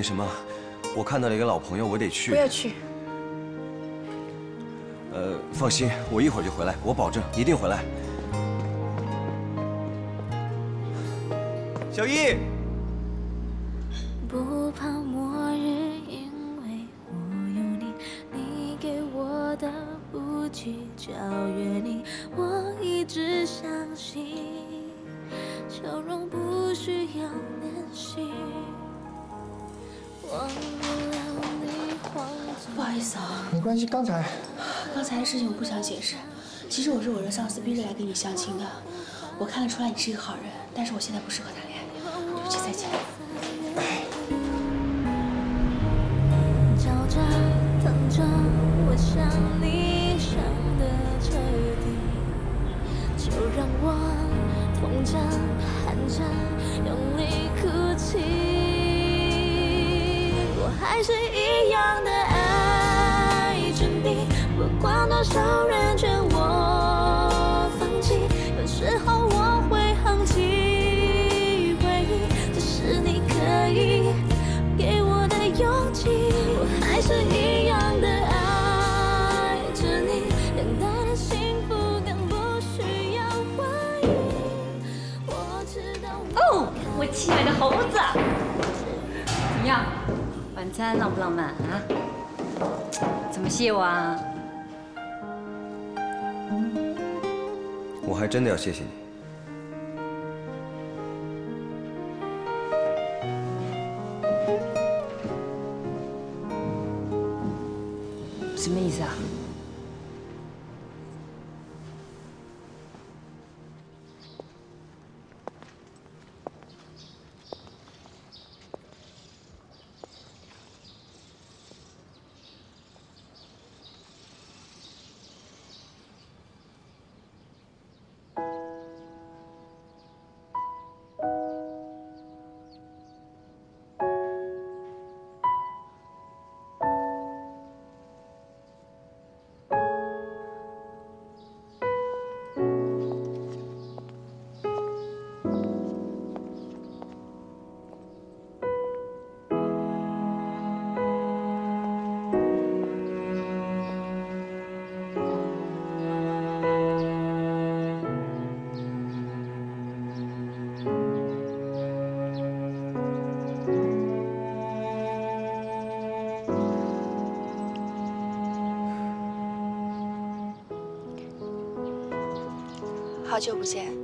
那什么，我看到了一个老朋友，我得去。不要去。呃，放心，我一会儿就回来，我保证一定回来。小易。不怕末日，因为我有你，你给我的不计较约定，我一直相信，笑容不需要练习。不好意思啊，没关系。刚才，刚才的事情我不想解释。其实我是我的上司逼着来跟你相亲的。我看得出来你是一个好人，但是我现在不适合谈恋爱。对不起，再见。多少人劝我放弃，有时候我会放弃回忆，这是你可以给我的勇气。我还是一样的爱着你，等待的幸福更不需要怀疑。我知道。哦，我亲爱的猴子，怎么样？晚餐浪不浪漫啊？怎么谢我啊？真的要谢谢你。好久不见。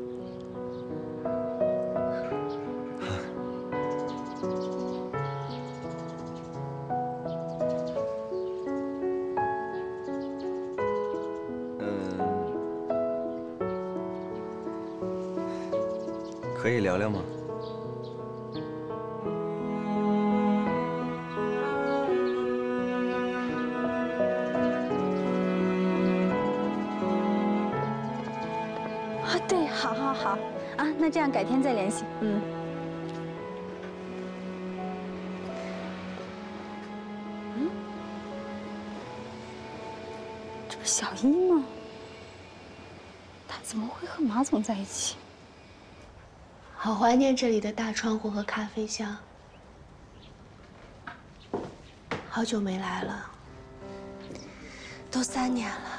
好，好，好，啊，那这样改天再联系。嗯。嗯，这不小一吗？他怎么会和马总在一起？好怀念这里的大窗户和咖啡香。好久没来了，都三年了。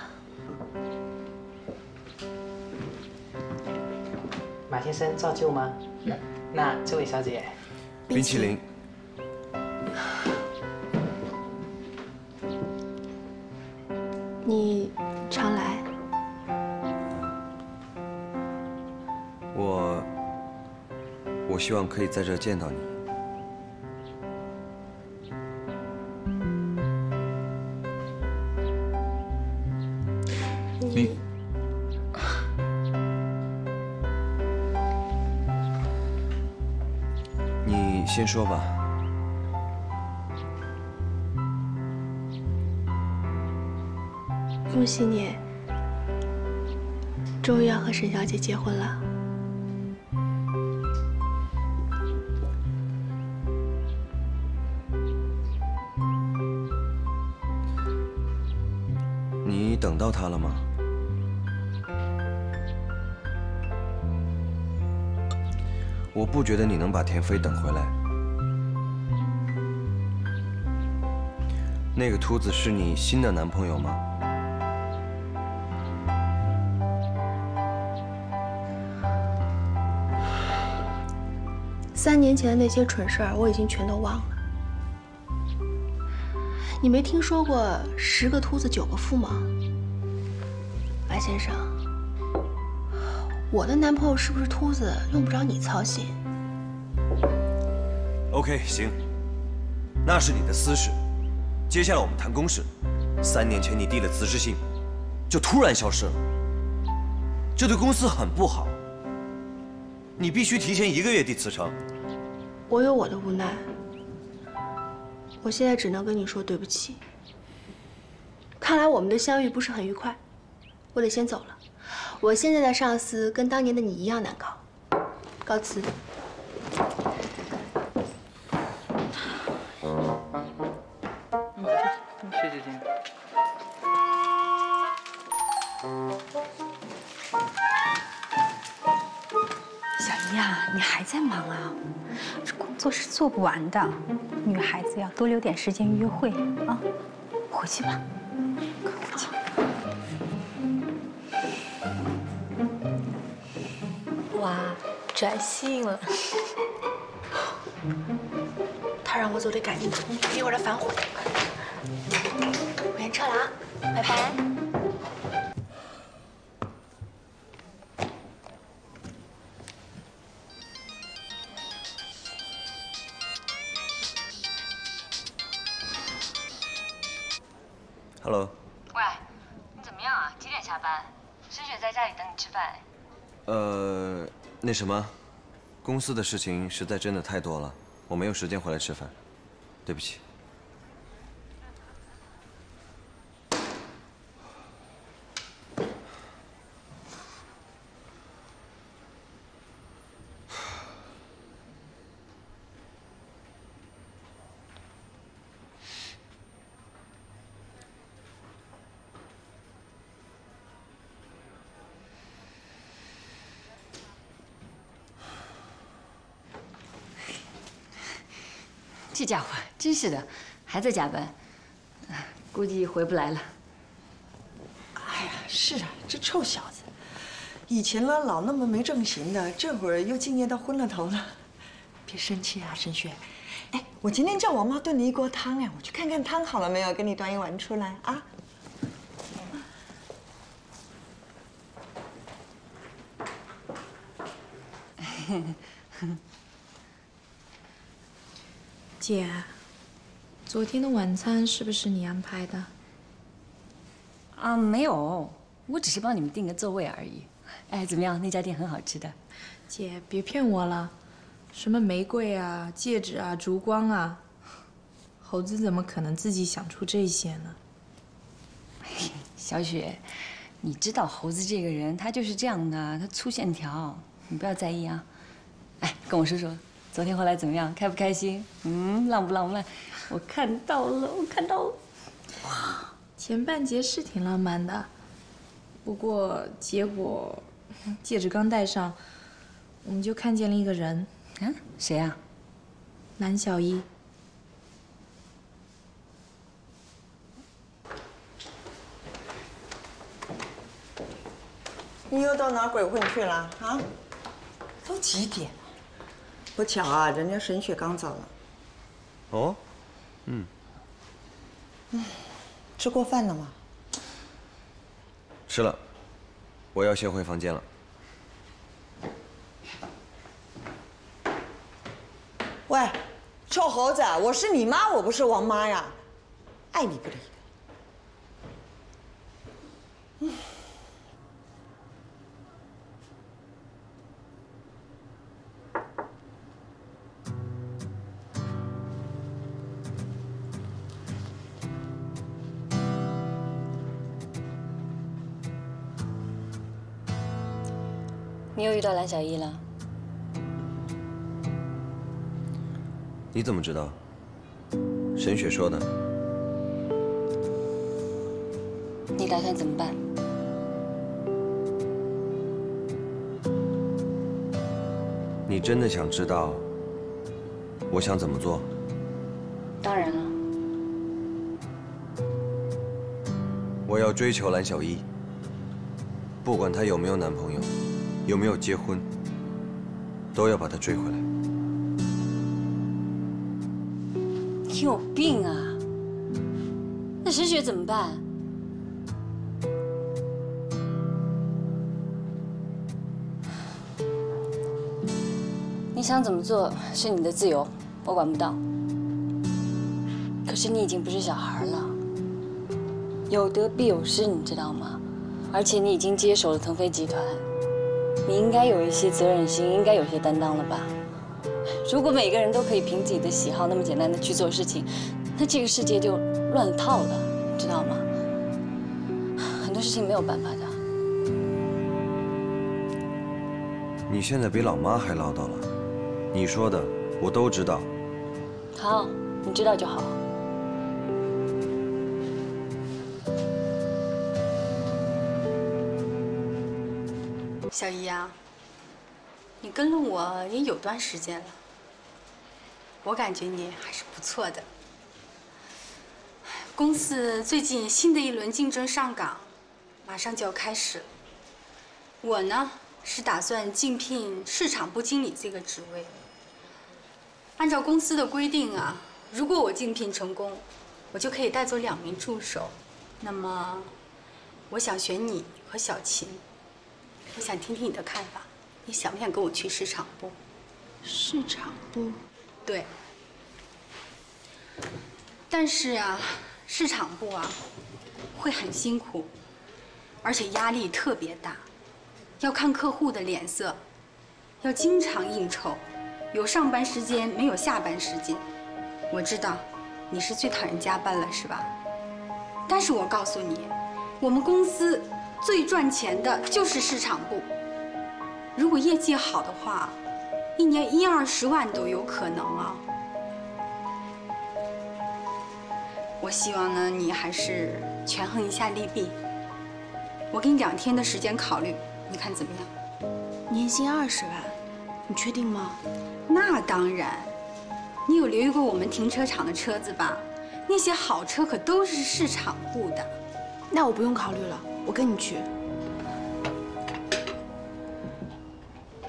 马先生照旧吗？那这位小姐，冰淇淋。你常来。我，我希望可以在这见到你。先说吧。恭喜你，终于要和沈小姐结婚了。你等到他了吗？我不觉得你能把田飞等回来。那个秃子是你新的男朋友吗？三年前的那些蠢事儿，我已经全都忘了。你没听说过十个秃子九个富吗？白先生，我的男朋友是不是秃子，用不着你操心。OK，行，那是你的私事。接下来我们谈公事。三年前你递了辞职信，就突然消失了，这对公司很不好。你必须提前一个月递辞呈。我有我的无奈，我现在只能跟你说对不起。看来我们的相遇不是很愉快，我得先走了。我现在的上司跟当年的你一样难搞，告辞。你还在忙啊？这工作是做不完的，女孩子要多留点时间约会啊。回去吧，快回去。哇，转性了。他让我走得赶紧的，一会儿他反悔。我先撤了啊，拜拜。那什么，公司的事情实在真的太多了，我没有时间回来吃饭，对不起。这家伙真是的，还在加班，估计回不来了。哎呀，是啊，这臭小子，以前呢老那么没正形的，这会儿又敬业到昏了头了。别生气啊，沈雪。哎，我今天叫王妈炖了一锅汤哎，我去看看汤好了没有，给你端一碗出来啊。姐，昨天的晚餐是不是你安排的？啊，没有，我只是帮你们订个座位而已。哎，怎么样？那家店很好吃的。姐，别骗我了，什么玫瑰啊、戒指啊、烛光啊，猴子怎么可能自己想出这些呢？小雪，你知道猴子这个人，他就是这样的，他粗线条，你不要在意啊。哎，跟我说说，昨天后来怎么样？开不开心？嗯，浪不浪漫？我看到了，我看到了。哇前半截是挺浪漫的，不过结果戒指刚戴上，我们就看见了一个人，啊，谁啊？南小一。你又到哪鬼混去了啊？都几点了？不巧啊，人家沈雪刚走了。哦嗯，吃过饭了吗？吃了，我要先回房间了。喂，臭猴子，我是你妈，我不是王妈呀，爱理不理的。嗯你又遇到蓝小艺了？你怎么知道？沈雪说的。你打算怎么办？你真的想知道我想怎么做？当然了。我要追求蓝小艺，不管她有没有男朋友，有没有结婚，都要把他追回来。你有病啊！那沈雪怎么办？你想怎么做是你的自由，我管不到。可是你已经不是小孩了，有得必有失，你知道吗？而且你已经接手了腾飞集团，你应该有一些责任心，应该有些担当了吧？如果每个人都可以凭自己的喜好那么简单的去做事情，那这个世界就乱套了，知道吗？很多事情没有办法的。你现在比老妈还唠叨了，你说的我都知道。好，你知道就好。小姨啊，你跟了我也有段时间了，我感觉你还是不错的。公司最近新的一轮竞争上岗，马上就要开始了。我呢是打算竞聘市场部经理这个职位。按照公司的规定啊，如果我竞聘成功，我就可以带走两名助手。那么，我想选你和小琴。我想听听你的看法，你想不想跟我去市场部？市场部，对。但是啊，市场部啊，会很辛苦，而且压力特别大，要看客户的脸色，要经常应酬，有上班时间没有下班时间。我知道，你是最讨厌加班了，是吧？但是我告诉你，我们公司。最赚钱的就是市场部。如果业绩好的话，一年一二十万都有可能啊。我希望呢，你还是权衡一下利弊。我给你两天的时间考虑，你看怎么样？年薪二十万，你确定吗？那当然。你有留意过我们停车场的车子吧？那些好车可都是市场部的。那我不用考虑了。我跟你去。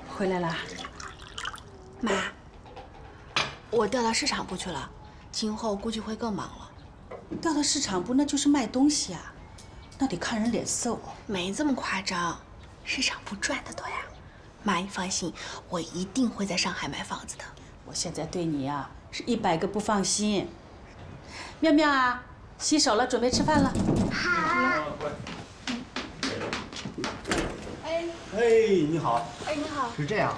回来了，妈。我调到市场部去了，今后估计会更忙了。调到市场部那就是卖东西啊，那得看人脸色哦。没这么夸张，市场部赚的多呀。妈，你放心，我一定会在上海买房子的。我现在对你啊是一百个不放心。妙妙啊，洗手了，准备吃饭了。好。哎，你好。哎，你好。是这样，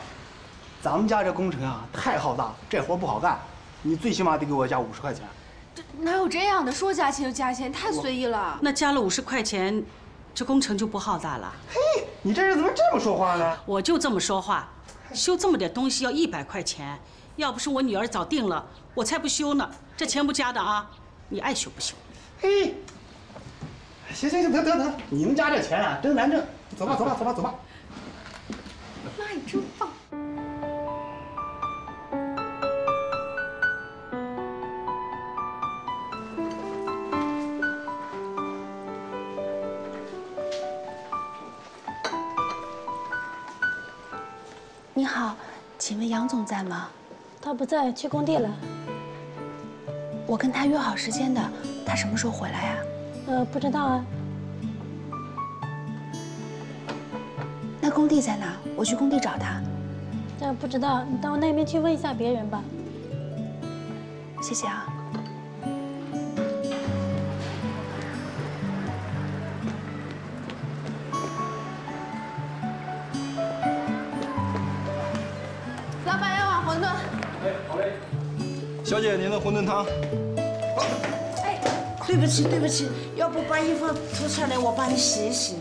咱们家这工程啊太浩大了，这活不好干，你最起码得给我加五十块钱。这哪有这样的？说加钱就加钱，太随意了。那加了五十块钱，这工程就不浩大了。嘿，你这人怎么这么说话呢？我就这么说话，修这么点东西要一百块钱，要不是我女儿早定了，我才不修呢。这钱不加的啊，你爱修不修。嘿，行行行，得得得，你们家这钱啊真难挣。走吧走吧走吧走吧。妈，你真棒！你好，请问杨总在吗？他不在，去工地了。我跟他约好时间的，他什么时候回来呀？呃，不知道啊。那工地在哪？我去工地找他。这不知道，你到那边去问一下别人吧。谢谢啊。老板要碗馄饨。哎，好嘞。小姐，您的馄饨汤。哎，对不起，对不起，要不把衣服脱下来，我帮你洗一洗。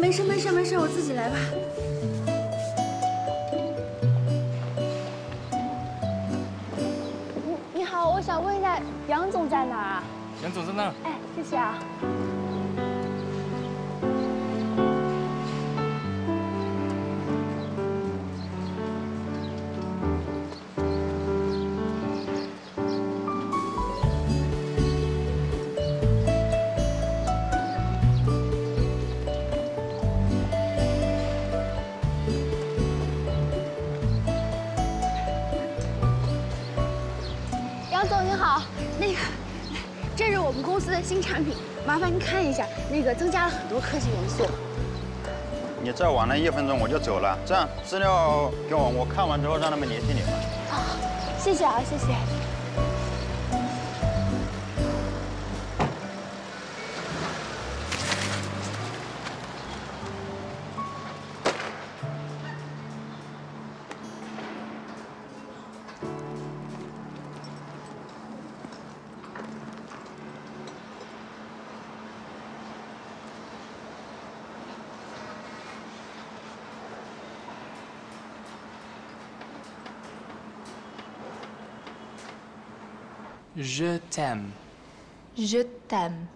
没事没事没事，我自己来吧。总在那儿。哎，谢谢啊。产品，麻烦您看一下，那个增加了很多科技元素。你再晚了一分钟我就走了。这样资料给我，我看完之后让他们联系你们。啊，谢谢啊，谢谢。Je t'aime. Je t'aime.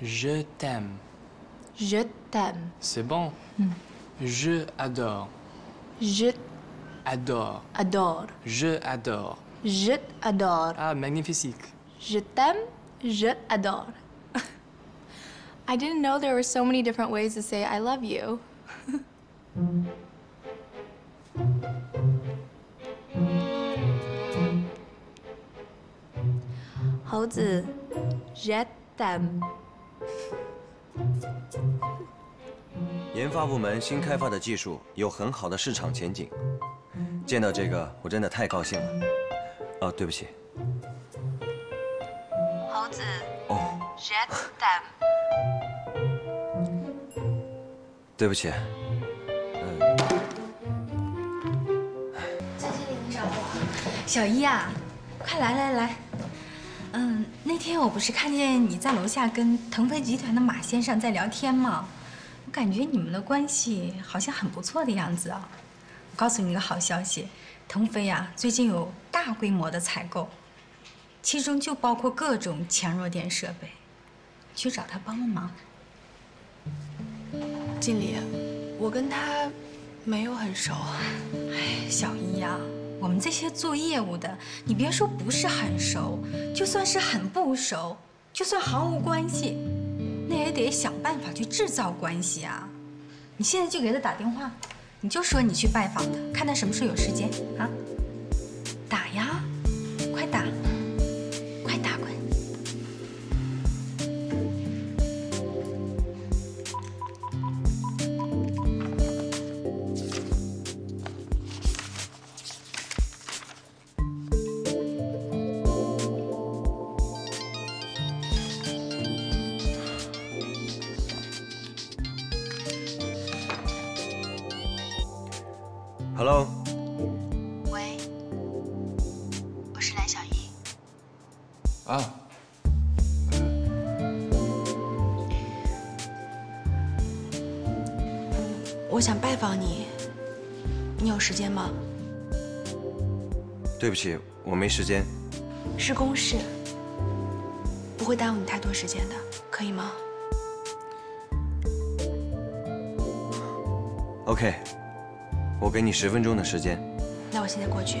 Je t'aime. Je t'aime. C'est bon? Hmm. Je adore. Je Adore. adore. Je adore. Je adore. Ah, magnifique. Je t'aime. Je adore. I didn't know there were so many different ways to say I love you. 子，Je t'aime。研发部门新开发的技术有很好的市场前景，见到这个我真的太高兴了。哦，对不起。猴子哦，，Je t'aime。对不起。在这里，你找我。小一啊，快来来来。嗯，那天我不是看见你在楼下跟腾飞集团的马先生在聊天吗？我感觉你们的关系好像很不错的样子啊。我告诉你个好消息，腾飞呀、最近有大规模的采购，其中就包括各种强弱电设备，去找他帮帮忙。经理，我跟他没有很熟。哎，小姨呀、我们这些做业务的，你别说不是很熟，就算是很不熟，就算毫无关系，那也得想办法去制造关系啊！你现在就给他打电话，你就说你去拜访他，看他什么时候有时间啊？对不起，我没时间。是公事，不会耽误你太多时间的，可以吗？OK，我给你十分钟的时间。那我现在过去。《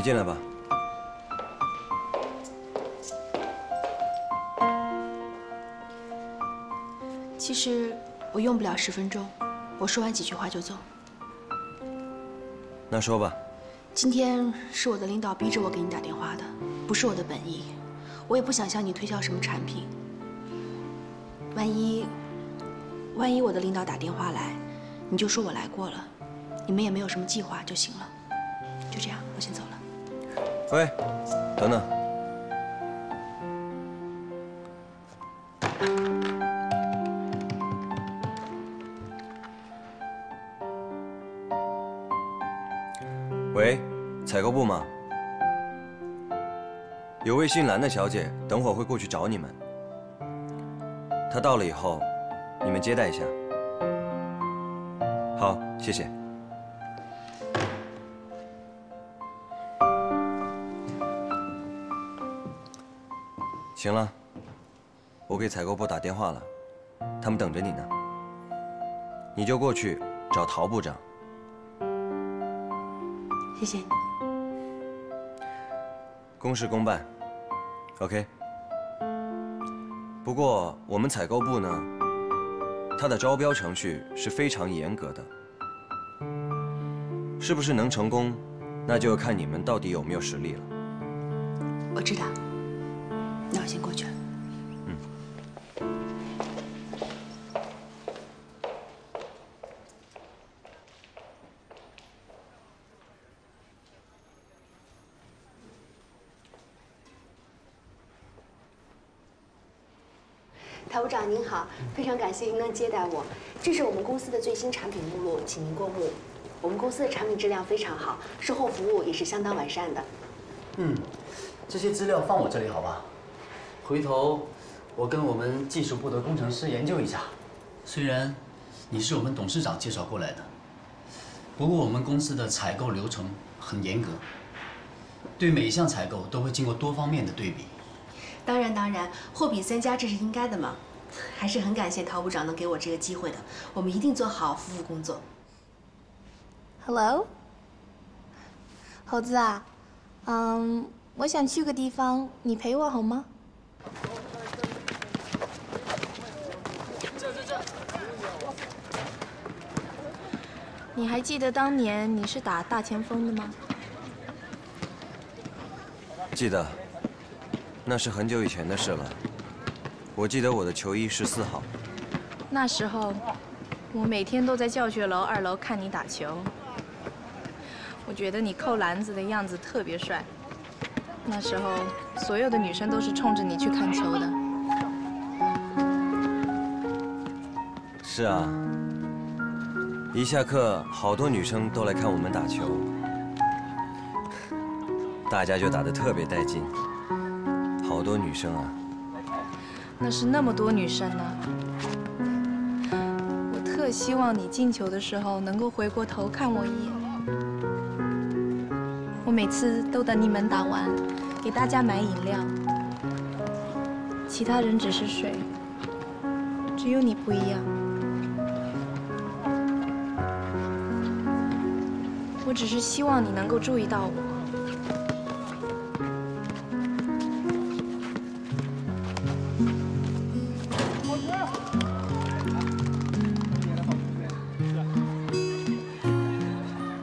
你进来吧。其实我用不了十分钟，我说完几句话就走。那说吧。今天是我的领导逼着我给你打电话的，不是我的本意，我也不想向你推销什么产品。万一，万一我的领导打电话来，你就说我来过了，你们也没有什么计划就行了。就这样，我先走了。喂，等等。喂，采购部吗？有位姓蓝的小姐，等会儿会过去找你们。她到了以后，你们接待一下。好，谢谢。行了，我给采购部打电话了，他们等着你呢。你就过去找陶部长。谢谢你。公事公办，OK。不过我们采购部呢，它的招标程序是非常严格的，是不是能成功，那就要看你们到底有没有实力了。我知道。那我先过去了。陶部长您好，非常感谢您能接待我。这是我们公司的最新产品目录，请您过目。我们公司的产品质量非常好，售后服务也是相当完善的。嗯，这些资料放我这里好吧？回头我跟我们技术部的工程师研究一下。虽然你是我们董事长介绍过来的，不过我们公司的采购流程很严格，对每一项采购都会经过多方面的对比。当然当然，货比三家这是应该的嘛。还是很感谢陶部长能给我这个机会的，我们一定做好服务工作。Hello，猴子啊，嗯，我想去个地方，你陪我好吗？这这这，你还记得当年你是打大前锋的吗？记得，那是很久以前的事了。我记得我的球衣是四号。那时候，我每天都在教学楼二楼看你打球。我觉得你扣篮子的样子特别帅。那时候，所有的女生都是冲着你去看球的。是啊，一下课，好多女生都来看我们打球，大家就打得特别带劲。好多女生啊，那是那么多女生呢。我特希望你进球的时候能够回过头看我一眼。我每次都等你们打完，给大家买饮料，其他人只是水，只有你不一样。我只是希望你能够注意到我。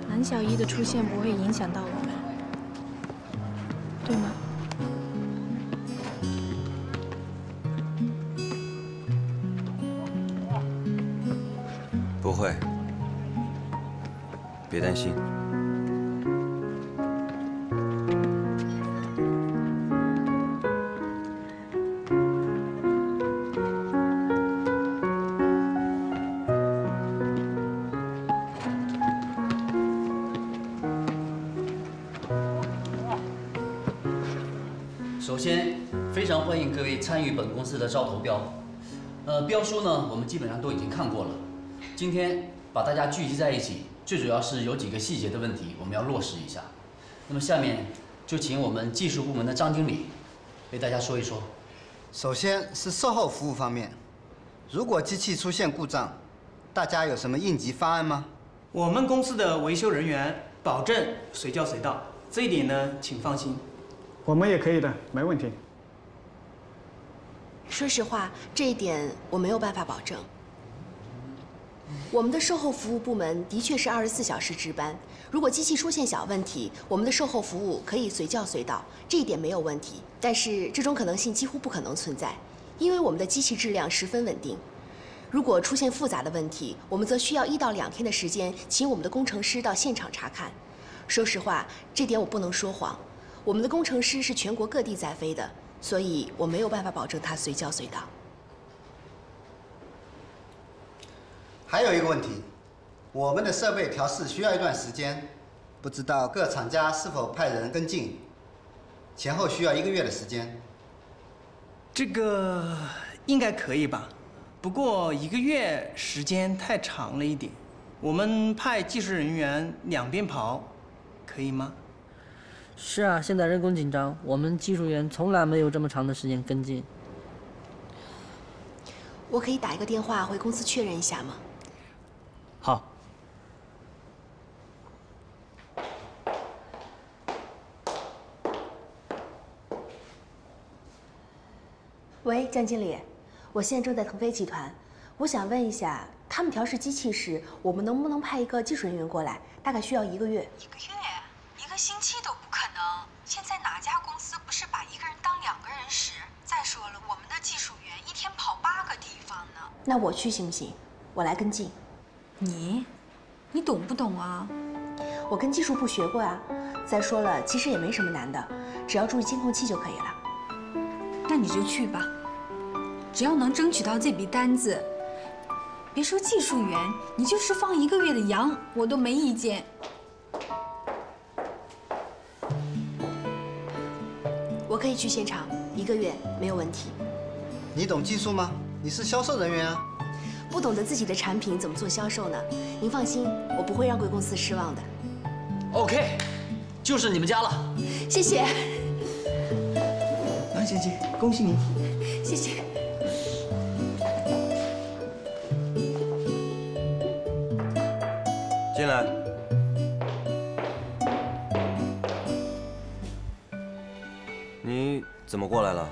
蓝小一的出现不会影响到我参与本公司的招投标。呃，标书呢，我们基本上都已经看过了。今天把大家聚集在一起，最主要是有几个细节的问题，我们要落实一下。那么下面就请我们技术部门的张经理为大家说一说。首先是售后服务方面，如果机器出现故障，大家有什么应急方案吗？我们公司的维修人员保证随叫随到，这一点呢，请放心。我们也可以的，没问题。说实话，这一点我没有办法保证。我们的售后服务部门的确是二十四小时值班，如果机器出现小问题，我们的售后服务可以随叫随到，这一点没有问题。但是这种可能性几乎不可能存在，因为我们的机器质量十分稳定。如果出现复杂的问题，我们则需要一到两天的时间，请我们的工程师到现场查看。说实话，这点我不能说谎。我们的工程师是全国各地在飞的，所以我没有办法保证他随叫随到。还有一个问题，我们的设备调试需要一段时间，不知道各厂家是否派人跟进？前后需要一个月的时间。这个应该可以吧？不过一个月时间太长了一点，我们派技术人员两边跑，可以吗？是啊，现在人工紧张，我们技术员从来没有这么长的时间跟进。我可以打一个电话回公司确认一下吗？好。喂，江经理，我现在正在腾飞集团，我想问一下，他们调试机器时，我们能不能派一个技术人员过来？大概需要一个月。一个月，一个星期都不。现在哪家公司不是把一个人当两个人使？再说了，我们的技术员一天跑八个地方呢。那我去行不行？我来跟进。你，你懂不懂啊？我跟技术部学过啊。再说了，其实也没什么难的，只要注意监控器就可以了。那你就去吧，只要能争取到这笔单子，别说技术员，你就是放一个月的羊，我都没意见。我可以去现场，一个月没有问题。你懂技术吗？你是销售人员啊。不懂得自己的产品怎么做销售呢？您放心，我不会让贵公司失望的。OK，就是你们家了。谢谢。来，姐姐，恭喜你。谢谢。进来。你怎么过来了？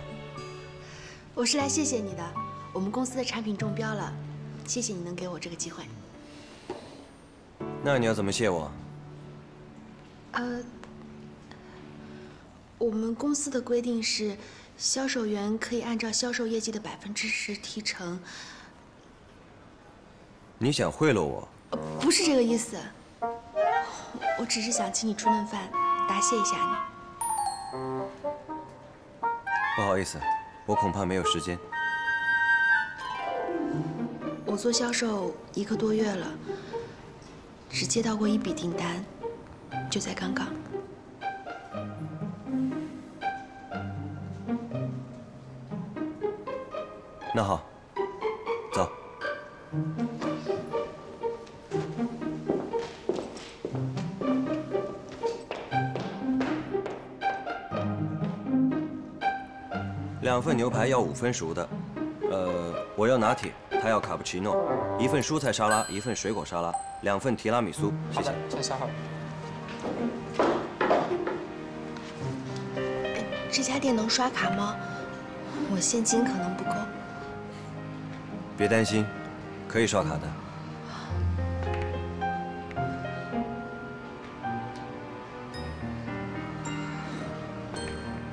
我是来谢谢你的，我们公司的产品中标了，谢谢你能给我这个机会。那你要怎么谢我？呃，我们公司的规定是，销售员可以按照销售业绩的百分之十提成。你想贿赂我？不是这个意思，我只是想请你吃顿饭，答谢一下你。不好意思，我恐怕没有时间。我做销售一个多月了，只接到过一笔订单，就在刚刚。那好，走。两份牛排要五分熟的，呃，我要拿铁，他要卡布奇诺，一份蔬菜沙拉，一份水果沙拉，两份提拉米苏，谢谢。先下好。这家店能刷卡吗？我现金可能不够。别担心，可以刷卡的。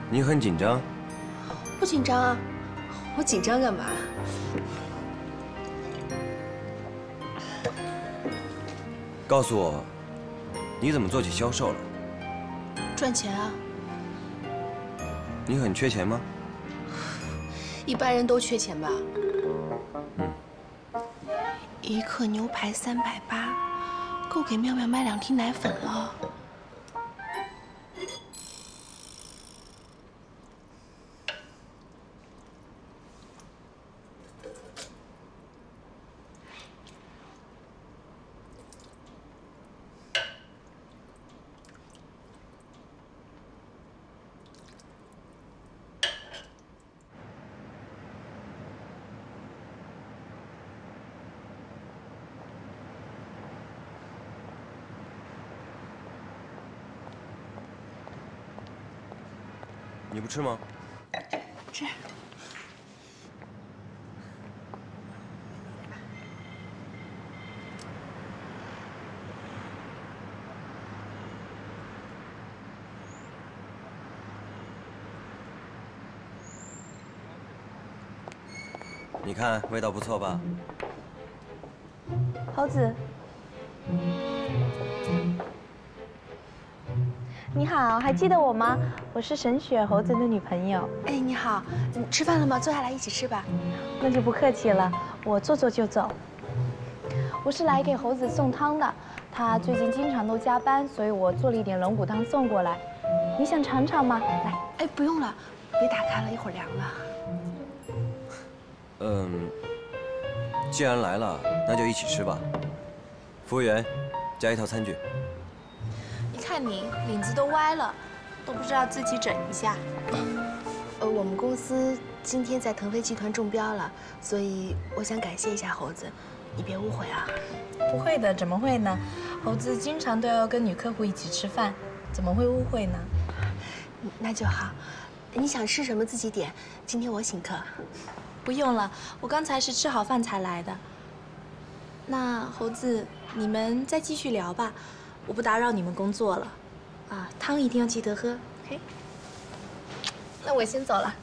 你很紧张？不紧张啊，我紧张干嘛？告诉我，你怎么做起销售了？赚钱啊！你很缺钱吗？一般人都缺钱吧？嗯。一克牛排三百八，够给妙妙买两瓶奶粉了。你不吃吗？吃。你看味道不错吧？猴子，你好，还记得我吗？我是沈雪，猴子的女朋友。哎，你好，你吃饭了吗？坐下来一起吃吧。那就不客气了，我坐坐就走。我是来给猴子送汤的，他最近经常都加班，所以我做了一点龙骨汤送过来。你想尝尝吗？来，哎，不用了，别打开了，一会儿凉了。嗯，既然来了，那就一起吃吧。服务员，加一套餐具。你看你领子都歪了，都不知道自己整一下。呃，我们公司今天在腾飞集团中标了，所以我想感谢一下猴子，你别误会啊。不会的，怎么会呢？猴子经常都要跟女客户一起吃饭，怎么会误会呢？那就好。你想吃什么自己点，今天我请客。不用了，我刚才是吃好饭才来的。那猴子，你们再继续聊吧，我不打扰你们工作了。啊，汤一定要记得喝，OK？那我先走了。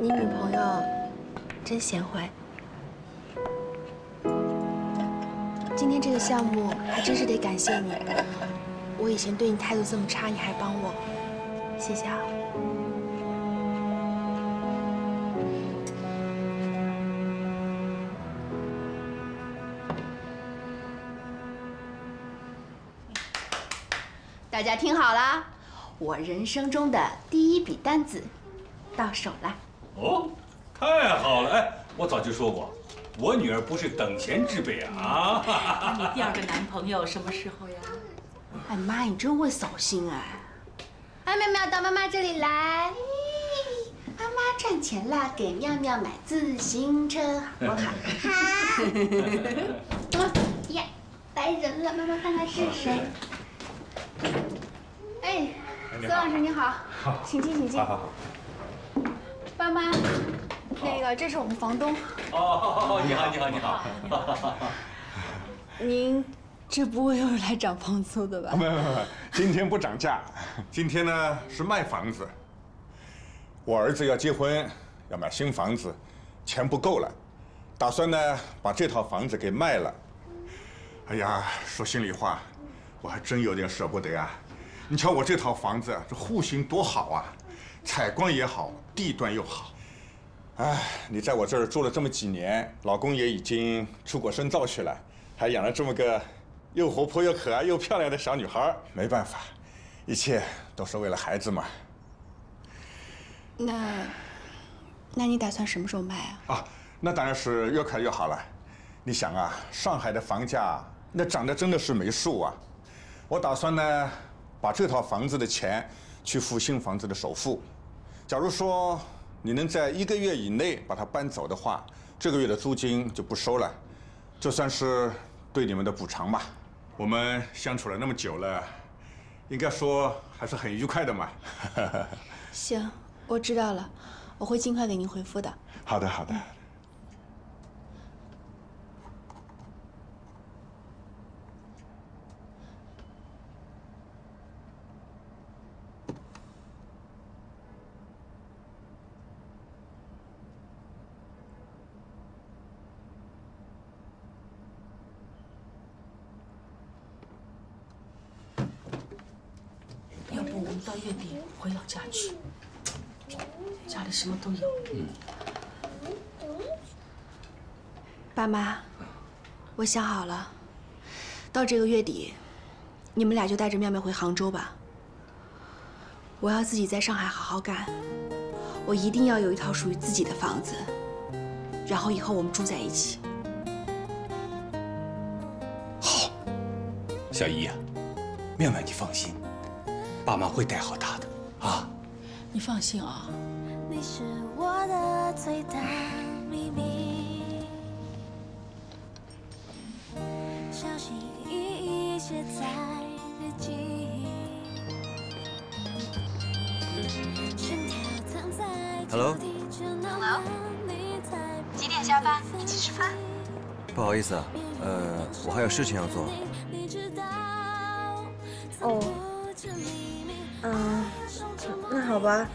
你女朋友真贤惠。项目还真是得感谢你，我以前对你态度这么差，你还帮我，谢谢啊。大家听好了，我人生中的第一笔单子到手了。哦，太好了！哎，我早就说过，我女儿不是等闲之辈啊！那 你第二个男朋友什么时候呀？哎妈，你真会扫兴哎！哎，妙妙到妈妈这里来，妈妈赚钱了，给妙妙买自行车，好不好？好。呀，来人了，妈妈看看是谁。哎，孙老师你好，请进，请进。爸妈，那个这是我们房东。哦，你好，你好，你好。您这不会又是来涨房租的吧？没有没有没有，今天不涨价，今天呢是卖房子。我儿子要结婚，要买新房子，钱不够了，打算呢把这套房子给卖了。哎呀，说心里话，我还真有点舍不得啊。你瞧我这套房子，这户型多好啊，采光也好，地段又好。哎，你在我这儿住了这么几年，老公也已经出国深造去了，还养了这么个又活泼又可爱又漂亮的小女孩。没办法，一切都是为了孩子嘛。那，那你打算什么时候卖啊？啊，那当然是越快越好了。你想啊，上海的房价那涨得真的是没数啊。我打算呢，把这套房子的钱去付新房子的首付。假如说你能在一个月以内把它搬走的话，这个月的租金就不收了，这算是对你们的补偿吧。我们相处了那么久了，应该说还是很愉快的嘛。行，我知道了，我会尽快给您回复的。好的，好的。要不我们到月底回老家去，家里什么都有。嗯。爸妈，我想好了，到这个月底，你们俩就带着妙妙回杭州吧。我要自己在上海好好干，我一定要有一套属于自己的房子，然后以后我们住在一起。好小姨呀，面面，你放心，爸妈会带好她的啊。你放心啊。你是我的最大秘密，小心翼翼写在日记。心跳藏在 Hello，Hello，几点下班？一起吃饭？不好意思啊，呃，我还有事情要做。哦，嗯，那好吧，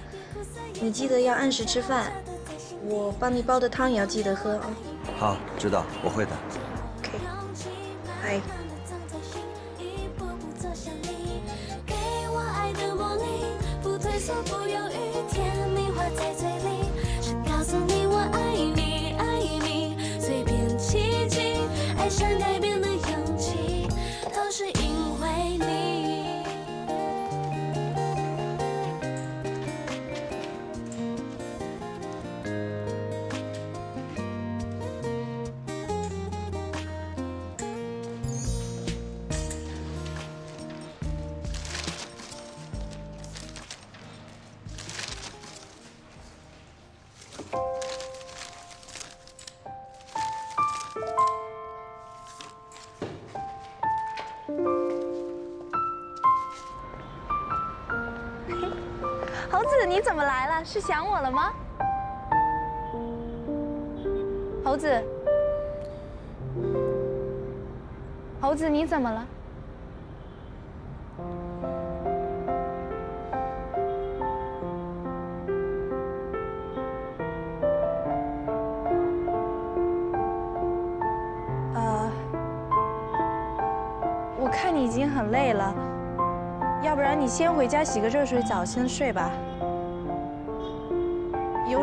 你记得要按时吃饭，我帮你煲的汤也要记得喝啊。好，知道，我会的。嗨。给想我了吗？猴子，猴子，你怎么了？呃，我看你已经很累了，要不然你先回家洗个热水澡，先睡吧。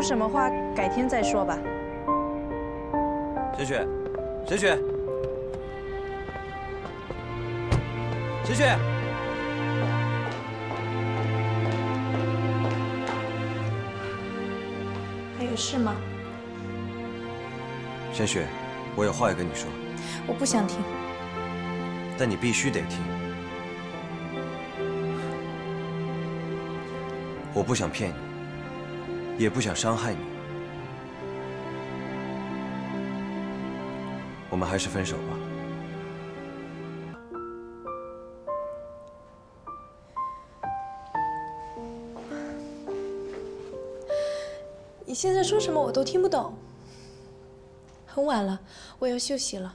有什么话改天再说吧。沈雪，沈雪，沈雪，还有事吗？沈雪，我有话要跟你说，我不想听。但你必须得听。我不想骗你，也不想伤害你。我们还是分手吧。你现在说什么我都听不懂。很晚了，我要休息了。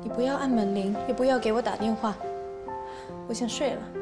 你不要按门铃，也不要给我打电话。我想睡了。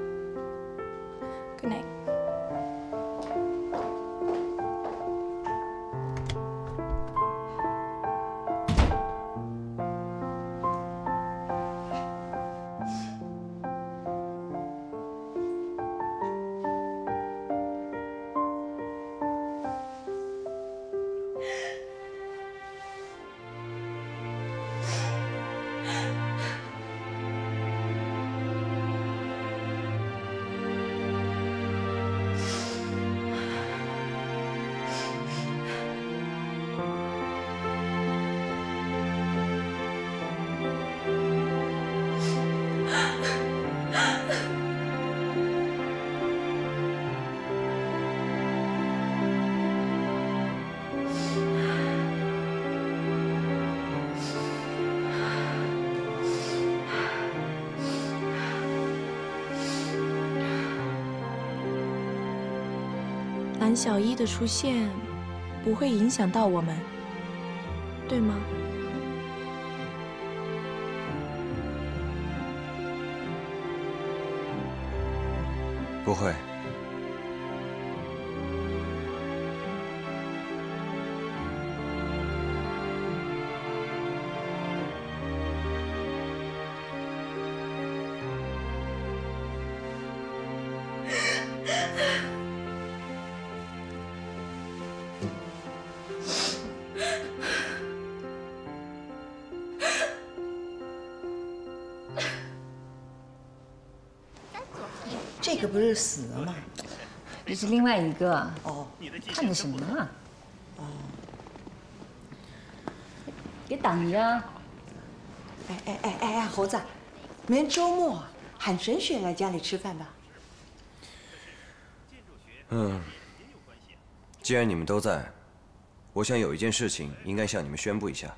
小一的出现不会影响到我们，个不是死了吗？这是另外一个。哦，看的什么啊？哦，别挡着。哎哎哎哎哎，猴子，明天周末喊沈雪来家里吃饭吧。嗯，既然你们都在，我想有一件事情应该向你们宣布一下。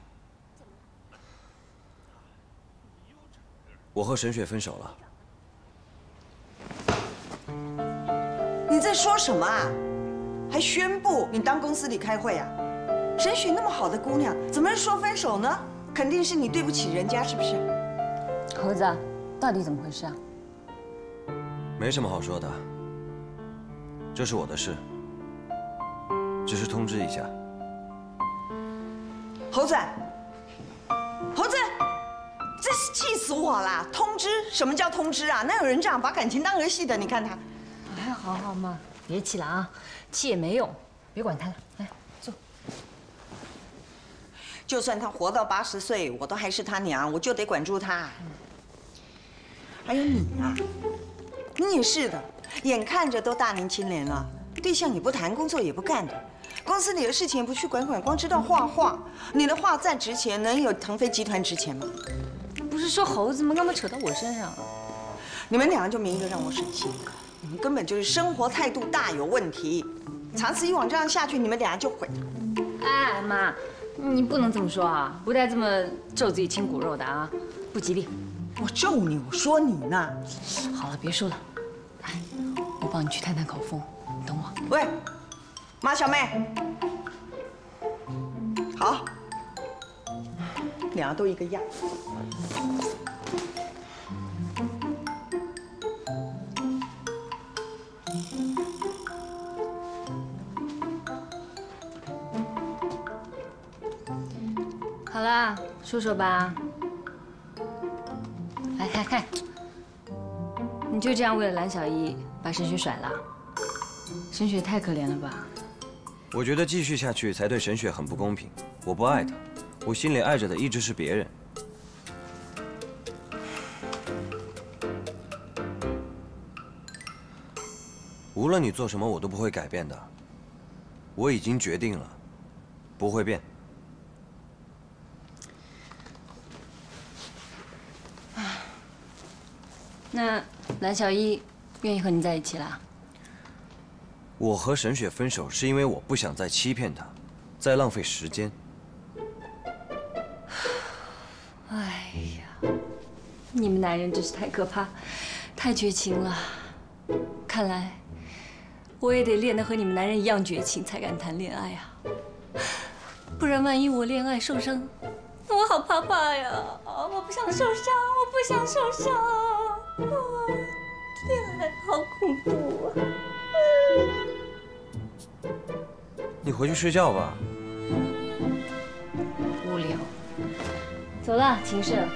我和沈雪分手了。你在说什么啊？还宣布？你当公司里开会啊？沈雪那么好的姑娘，怎么说分手呢？肯定是你对不起人家，是不是？猴子，到底怎么回事啊？没什么好说的，这是我的事，只是通知一下。猴子，猴子，真是气死我了！通知？什么叫通知啊？哪有人这样把感情当儿戏的？你看他。哎，好好嘛，别气了啊，气也没用，别管他了，来坐。就算他活到八十岁，我都还是他娘，我就得管住他。还有你啊，你也是的，眼看着都大龄青年了，对象也不谈，工作也不干的，公司里的事情也不去管管，光知道画画。你的画再值钱，能有腾飞集团值钱吗？不是说猴子吗？干嘛扯到我身上？你们两个就没一个让我省心的，你们根本就是生活态度大有问题，长此以往这样下去，你们俩就毁了。哎妈，你不能这么说啊，不带这么咒自己亲骨肉的啊，不吉利。我咒你，我说你呢。好了，别说了，来，我帮你去探探口风，你等我。喂，马小妹，好，两个都一个样。说说吧。来看，你就这样为了蓝小艺把沈雪甩了？沈雪太可怜了吧？我觉得继续下去才对沈雪很不公平。我不爱她，我心里爱着的一直是别人。无论你做什么，我都不会改变的。我已经决定了，不会变。那蓝小一愿意和你在一起啦？我和沈雪分手是因为我不想再欺骗她，再浪费时间。哎呀，你们男人真是太可怕，太绝情了。看来我也得练得和你们男人一样绝情，才敢谈恋爱啊！不然万一我恋爱受伤，我好怕怕呀！我不想受伤，我不想受伤。回去睡觉吧。无聊。走了，秦胜。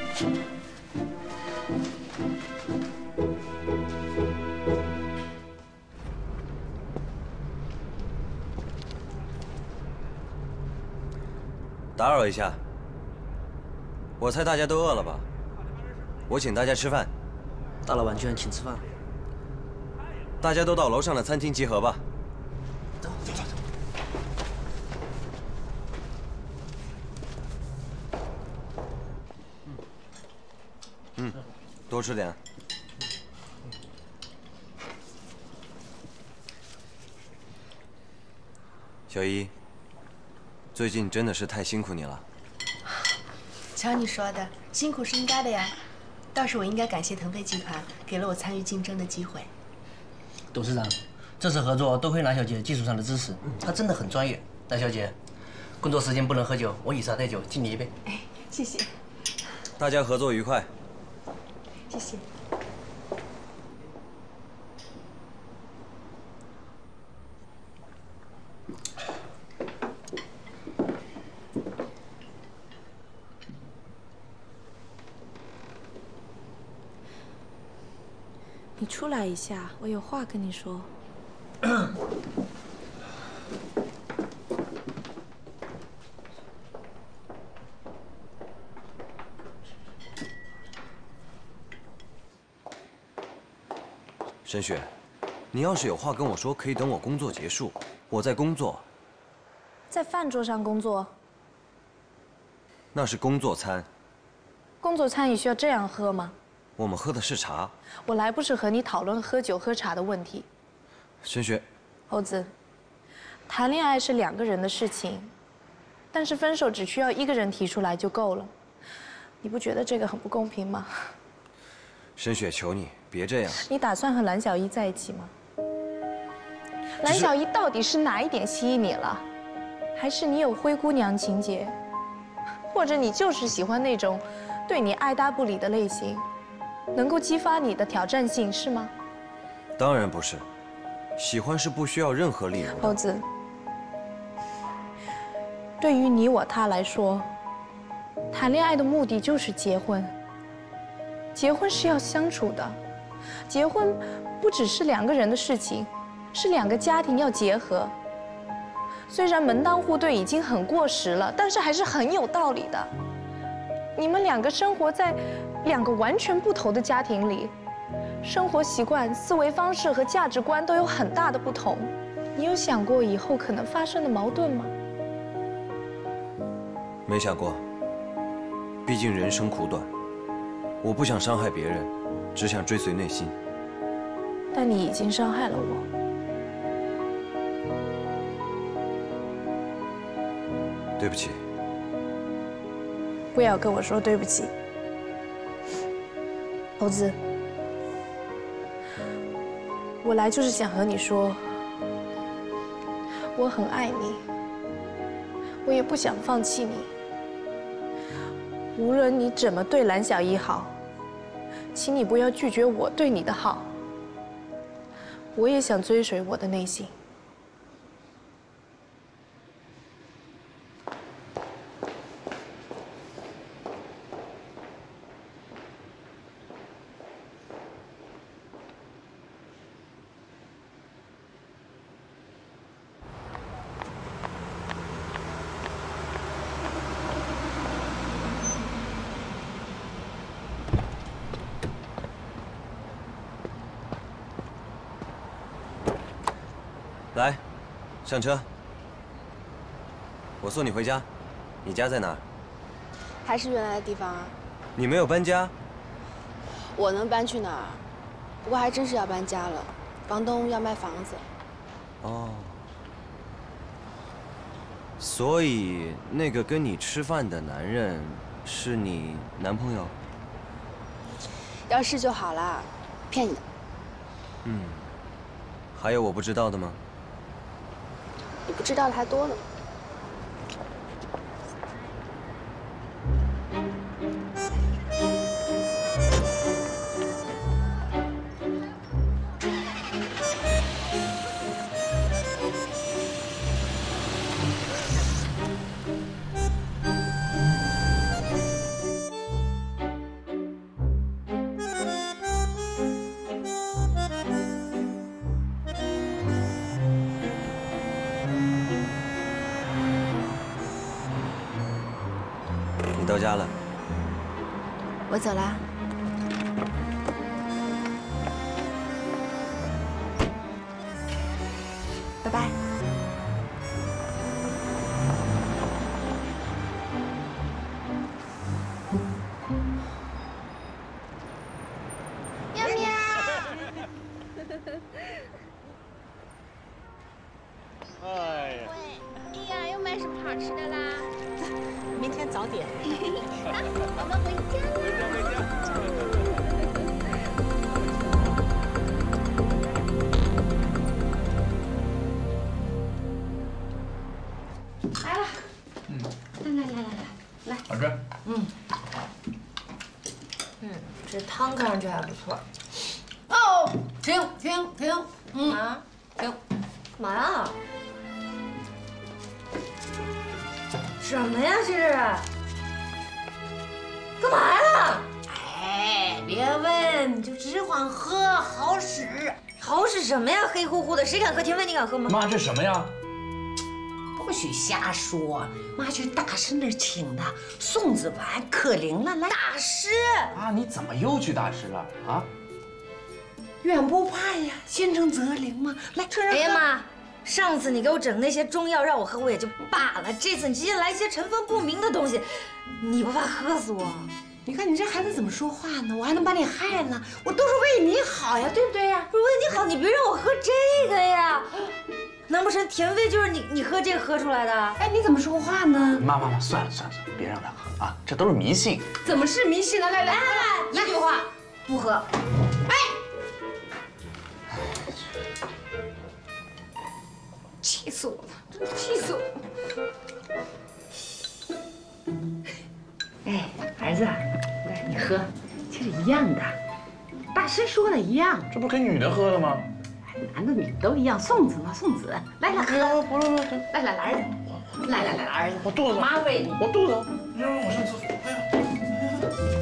打扰一下，我猜大家都饿了吧？我请大家吃饭。大老板居然请吃饭，大家都到楼上的餐厅集合吧。走走走。嗯，多吃点。小一，最近真的是太辛苦你了。瞧你说的，辛苦是应该的呀。倒是我应该感谢腾飞集团给了我参与竞争的机会。董事长，这次合作多亏蓝小姐技术上的支持，她真的很专业。蓝小姐，工作时间不能喝酒，我以茶代酒，敬你一杯。哎，谢谢。大家合作愉快。谢谢。你出来一下，我有话跟你说。沈雪，你要是有话跟我说，可以等我工作结束。我在工作。在饭桌上工作？那是工作餐。工作餐也需要这样喝吗？我们喝的是茶。我来不是和你讨论喝酒喝茶的问题。沈雪，猴子，谈恋爱是两个人的事情，但是分手只需要一个人提出来就够了。你不觉得这个很不公平吗？沈雪，求你别这样。你打算和蓝小一在一起吗？蓝小一到底是哪一点吸引你了？还是你有灰姑娘情节？或者你就是喜欢那种对你爱答不理的类型，能够激发你的挑战性是吗？当然不是，喜欢是不需要任何理由的。猴子，对于你我他来说，谈恋爱的目的就是结婚。结婚是要相处的，结婚不只是两个人的事情，是两个家庭要结合。虽然门当户对已经很过时了，但是还是很有道理的。你们两个生活在两个完全不同的家庭里，生活习惯、思维方式和价值观都有很大的不同。你有想过以后可能发生的矛盾吗？没想过，毕竟人生苦短，我不想伤害别人，只想追随内心。但你已经伤害了我。对不起，不要跟我说对不起，猴子。我来就是想和你说，我很爱你，我也不想放弃你。无论你怎么对蓝小一好，请你不要拒绝我对你的好。我也想追随我的内心。来，上车，我送你回家。你家在哪儿？还是原来的地方啊？你没有搬家？我能搬去哪儿？不过还真是要搬家了，房东要卖房子。哦，所以那个跟你吃饭的男人是你男朋友？要是就好啦，骗你的。嗯，还有我不知道的吗？你不知道的还多了。我走了。什么呀？不许瞎说！妈去大师那儿请的宋子丸，可灵了。来，大师啊，你怎么又去大师了啊？远不怕呀，心诚则灵嘛。来，趁热喝。哎呀妈！上次你给我整那些中药让我喝我也就罢了，这次你直接来些成分不明的东西，你不怕喝死我？你看你这孩子怎么说话呢？我还能把你害了？我都是为你好呀，对不对呀？不是为你好，你别让我喝这个呀！难不成田飞就是你你喝这个喝出来的？哎，你怎么说话呢？妈妈妈，算了算了算了，别让他喝啊，这都是迷信。怎么是迷信呢？来来来，一句话，不喝。哎，气死我了，真的气死我了！哎，儿子，来你喝，其实一样的，大师说的一样。这不给女的喝的吗？男的女的都一样，送子嘛送子，来来喝，不用不用，来来来儿子，来来来儿子，我肚子，妈喂你，我肚子，你让我上厕所。哎呀。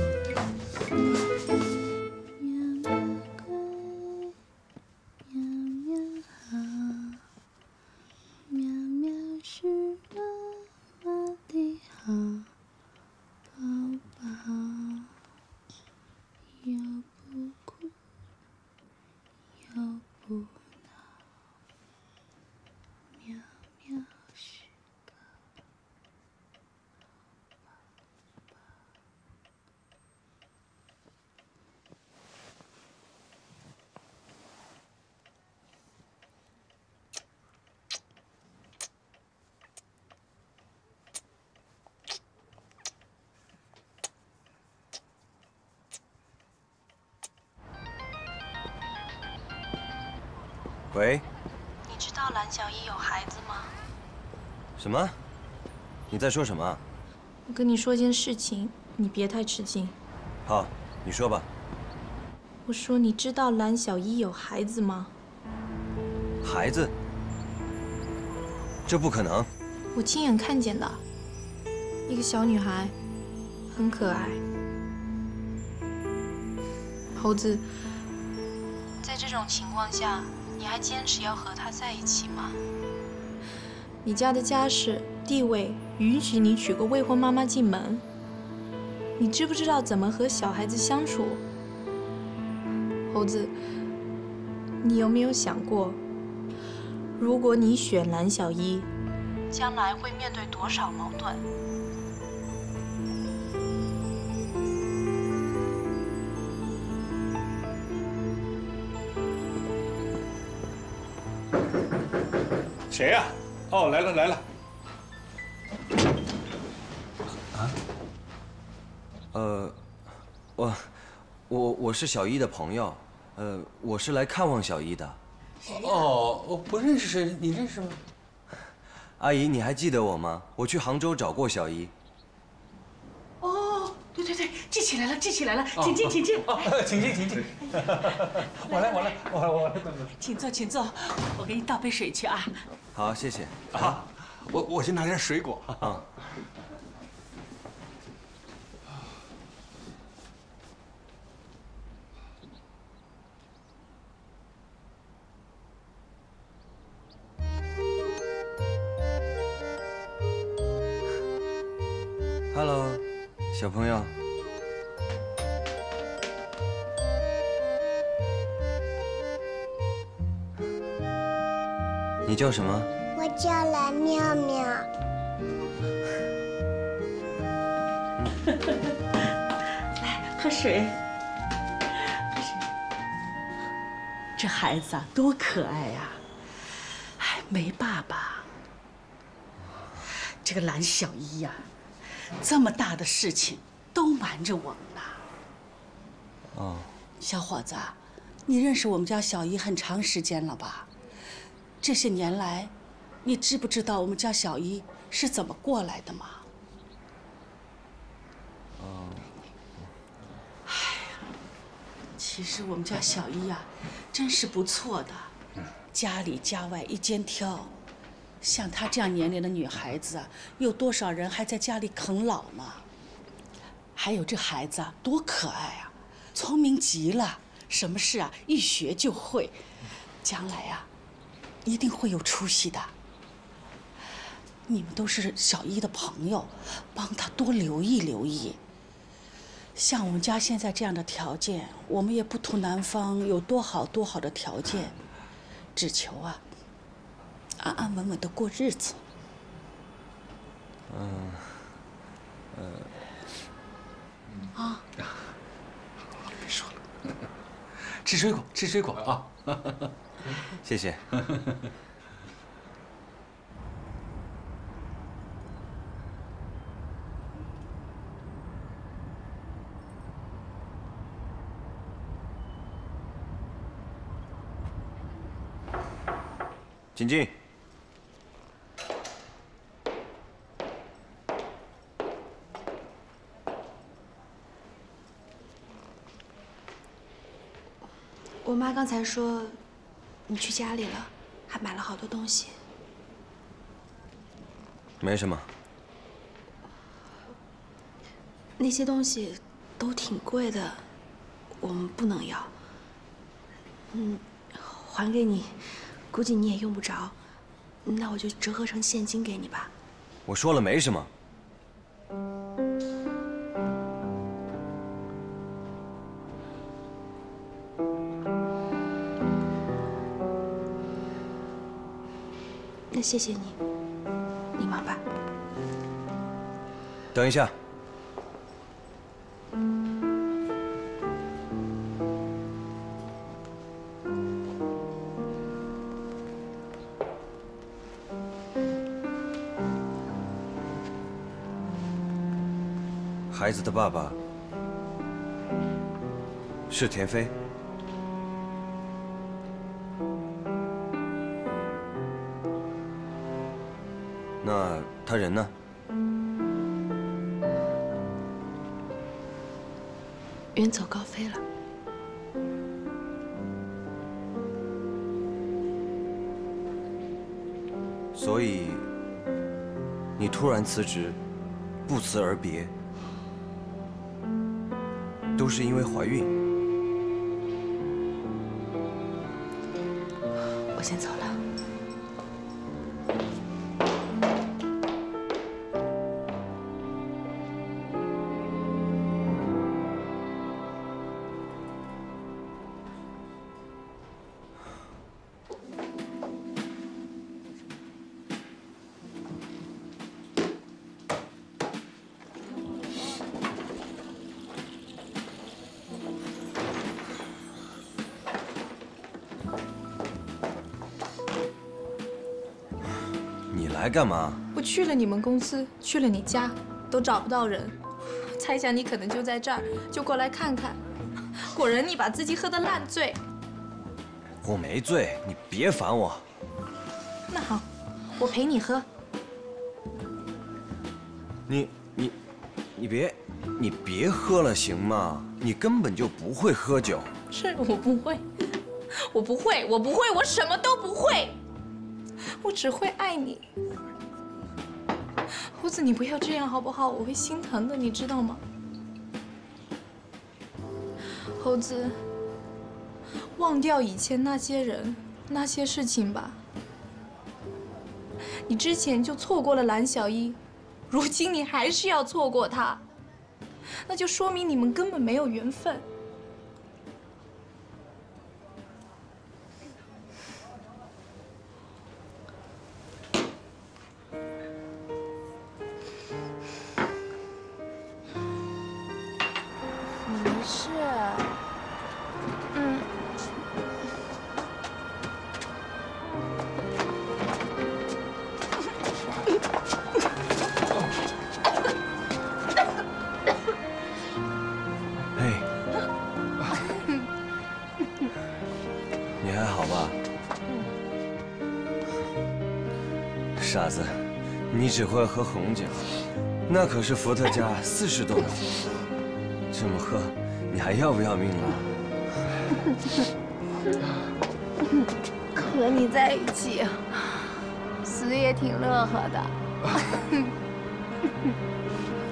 喂，你知道蓝小一有孩子吗？什么？你在说什么？我跟你说件事情，你别太吃惊。好，你说吧。我说你知道蓝小一有孩子吗？孩子？这不可能。我亲眼看见的，一个小女孩，很可爱。猴子，在这种情况下，你还坚持要和他在一起吗？你家的家世地位允许你娶个未婚妈妈进门？你知不知道怎么和小孩子相处？猴子，你有没有想过，如果你选蓝小一，将来会面对多少矛盾？谁呀、哦，来了来了。啊呃，我我我是小一的朋友，呃，我是来看望小一的。哦，我不认识谁，你认识吗？阿姨，你还记得我吗？我去杭州找过小一。起来了，记起来了，请进，请进，哦，请进，请进。我来，我来，我来，我来。请坐，请坐，我给你倒杯水去啊。好，谢谢。啊，我我先拿点水果啊。Hello，小朋友。你叫什么？我叫蓝妙妙。来喝水，喝水。这孩子啊，多可爱呀、哎，没爸爸。这个蓝小一呀、这么大的事情都瞒着我们呢。哦，小伙子，你认识我们家小一很长时间了吧？这些年来，你知不知道我们家小一是怎么过来的吗？哦，其实我们家小一呀、真是不错的，家里家外一肩挑。像她这样年龄的女孩子啊，有多少人还在家里啃老呢？还有这孩子啊，多可爱啊，聪明极了，什么事啊一学就会，将来呀、一定会有出息的。你们都是小一的朋友，帮他多留意留意。像我们家现在这样的条件，我们也不图男方有多好多好的条件，只求啊，安安稳稳的过日子。嗯，呃，啊。别说了，吃水果，吃水果啊！谢谢。请进。我妈刚才说，你去家里了，还买了好多东西。没什么。那些东西都挺贵的，我们不能要。嗯，还给你，估计你也用不着。那我就折合成现金给你吧。我说了没什么。谢谢你，你忙吧。等一下。孩子的爸爸是田飞。他人呢？远走高飞了。所以你突然辞职，不辞而别，都是因为怀孕。我先走了。干嘛？我去了你们公司，去了你家，都找不到人，猜想你可能就在这儿，就过来看看。果然你把自己喝得烂醉。我没醉，你别烦我。那好，我陪你喝。你你你别你别喝了行吗？你根本就不会喝酒。是我不会，我不会，我不会，我什么都不会。我只会爱你，胡子，你不要这样好不好？我会心疼的，你知道吗？猴子，忘掉以前那些人、那些事情吧。你之前就错过了蓝小一，如今你还是要错过她，那就说明你们根本没有缘分。喜欢喝红酒，那可是伏特加四十度的，这么喝，你还要不要命了？和你在一起，死也挺乐呵的。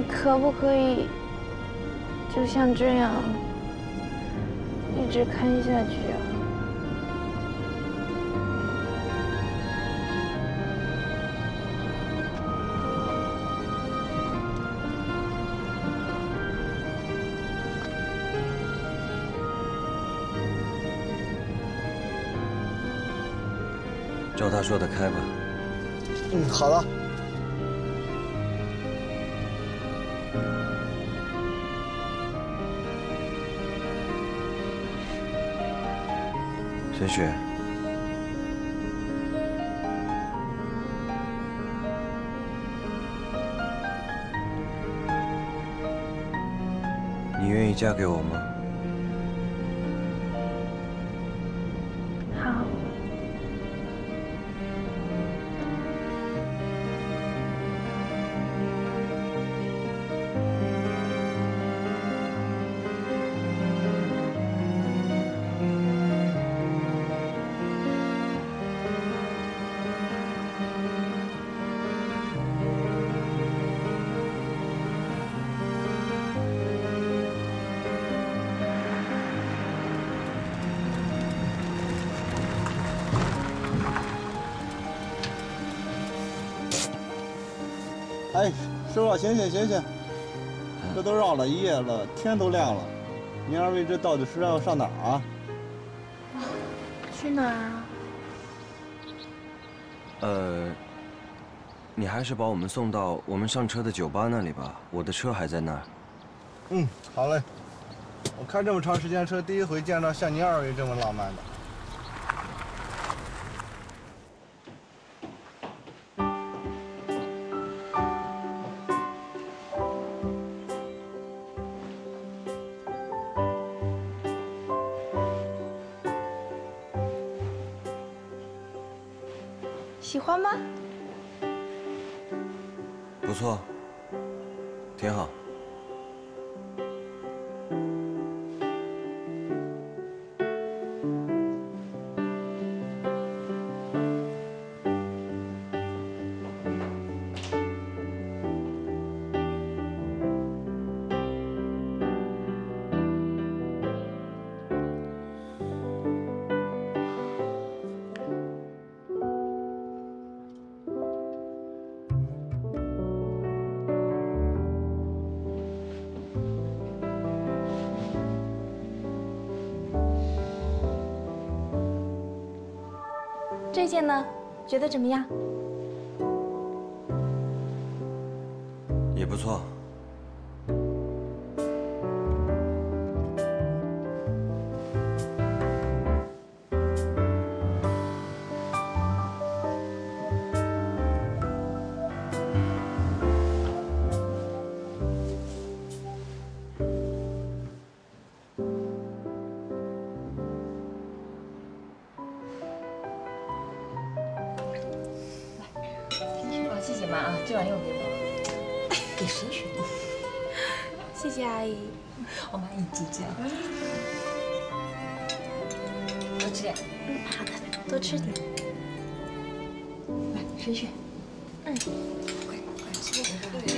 你可不可以就像这样一直看下去啊。照他说的开吧嗯好了。沈雪，你愿意嫁给我吗？师傅，醒醒醒醒！这都绕了一夜了，天都亮了，您二位这到底是要上哪儿啊？去哪儿啊？呃，你还是把我们送到我们上车的酒吧那里吧，我的车还在那儿。嗯，好嘞。我开这么长时间车，第一回见到像您二位这么浪漫的。喜欢吗？不错，挺好。这件呢，觉得怎么样？好的，多吃点。来，吃雪。嗯。快快吃。